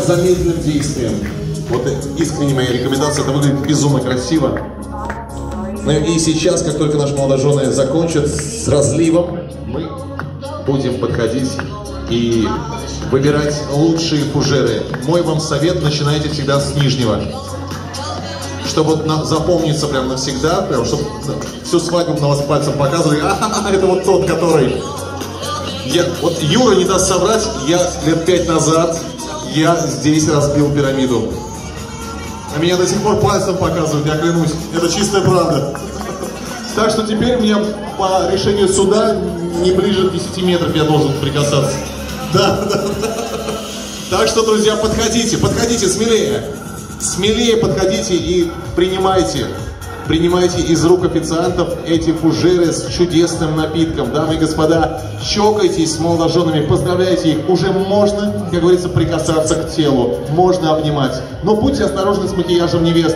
замедленным действием. Вот искренне моя рекомендация, это выглядит безумно красиво. Ну и сейчас, как только наши молодожены закончат с разливом, мы будем подходить и выбирать лучшие фужеры. Мой вам совет, начинайте всегда с нижнего. Чтобы вот запомниться прям навсегда, прям, чтобы всю свадьбу на вас пальцем показывали, а, это вот тот, который... Я, вот Юра не даст соврать, я лет пять назад, я здесь разбил пирамиду. А меня до сих пор пальцем показывают, я клянусь. Это чистая правда. Так что теперь мне по решению суда не ближе 10 метров я должен прикасаться. Да, да, да. Так что, друзья, подходите, подходите смелее. Смелее подходите и принимайте. Принимайте из рук официантов эти фужеры с чудесным напитком. Дамы и господа, чокайтесь с молодоженами, поздравляйте их. Уже можно, как говорится, прикасаться к телу, можно обнимать. Но будьте осторожны с макияжем невесты.